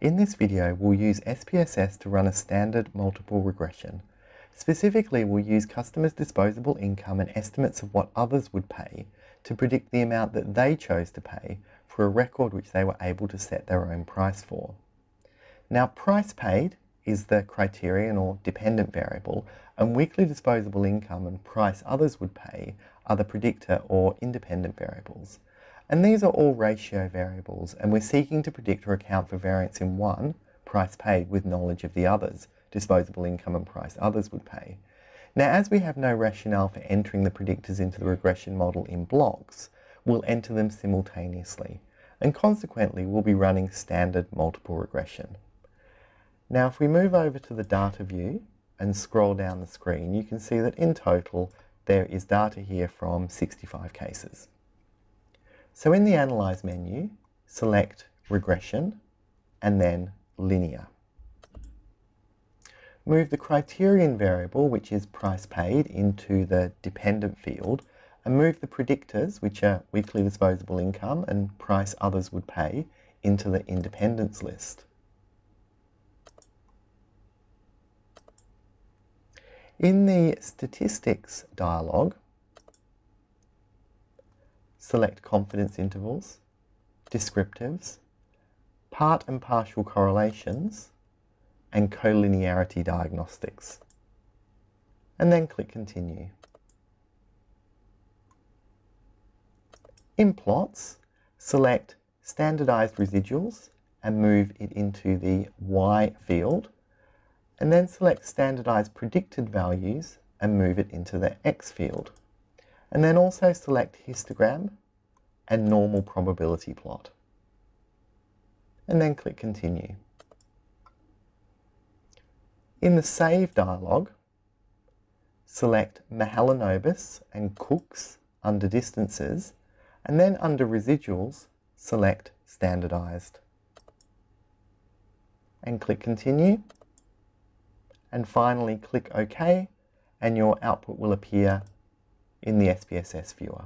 In this video, we'll use SPSS to run a standard multiple regression. Specifically, we'll use customers' disposable income and estimates of what others would pay to predict the amount that they chose to pay for a record which they were able to set their own price for. Now, price paid is the criterion or dependent variable, and weekly disposable income and price others would pay are the predictor or independent variables. And these are all ratio variables, and we're seeking to predict or account for variance in one, price paid, with knowledge of the others, disposable income and price others would pay. Now, as we have no rationale for entering the predictors into the regression model in blocks, we'll enter them simultaneously, and consequently we'll be running standard multiple regression. Now, if we move over to the data view and scroll down the screen, you can see that in total there is data here from 65 cases. So in the Analyze menu, select Regression and then Linear. Move the criterion variable, which is price paid, into the dependent field and move the predictors, which are weekly disposable income and price others would pay, into the independents list. In the statistics dialog, select confidence intervals, descriptives, part and partial correlations, and collinearity diagnostics. And then click Continue. In plots, select standardized residuals and move it into the Y field, and then select standardized predicted values and move it into the X field and then also select histogram and normal probability plot. And then click continue. In the save dialog, select Mahalanobis and Cook's under distances and then under residuals, select standardized. And click continue. And finally click OK and your output will appear in the SPSS viewer.